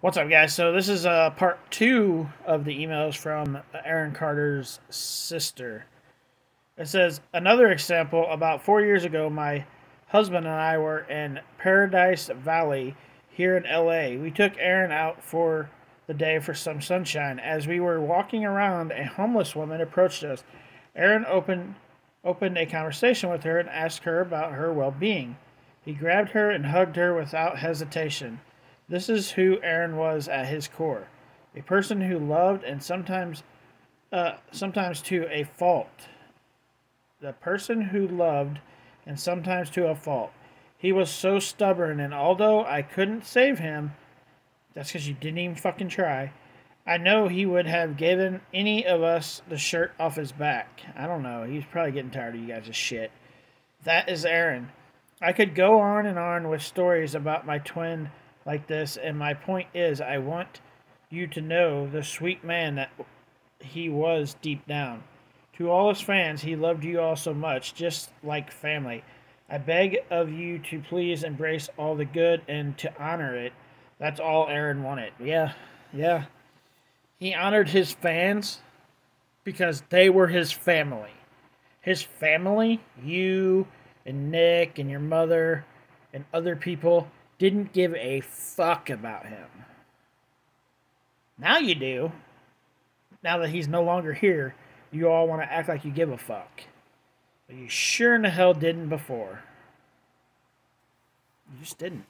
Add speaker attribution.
Speaker 1: What's up, guys? So this is uh, part two of the emails from Aaron Carter's sister. It says, another example, about four years ago, my husband and I were in Paradise Valley here in LA. We took Aaron out for the day for some sunshine. As we were walking around, a homeless woman approached us. Aaron opened, opened a conversation with her and asked her about her well-being. He grabbed her and hugged her without hesitation. This is who Aaron was at his core a person who loved and sometimes, uh, sometimes to a fault. The person who loved and sometimes to a fault. He was so stubborn, and although I couldn't save him, that's because you didn't even fucking try. I know he would have given any of us the shirt off his back. I don't know. He's probably getting tired of you guys' shit. That is Aaron. I could go on and on with stories about my twin like this, and my point is, I want you to know the sweet man that he was deep down. To all his fans, he loved you all so much, just like family. I beg of you to please embrace all the good and to honor it. That's all Aaron wanted. Yeah, yeah. He honored his fans because they were his family. His family, you and Nick and your mother and other people, didn't give a fuck about him. Now you do. Now that he's no longer here, you all want to act like you give a fuck. But you sure in the hell didn't before. You just didn't.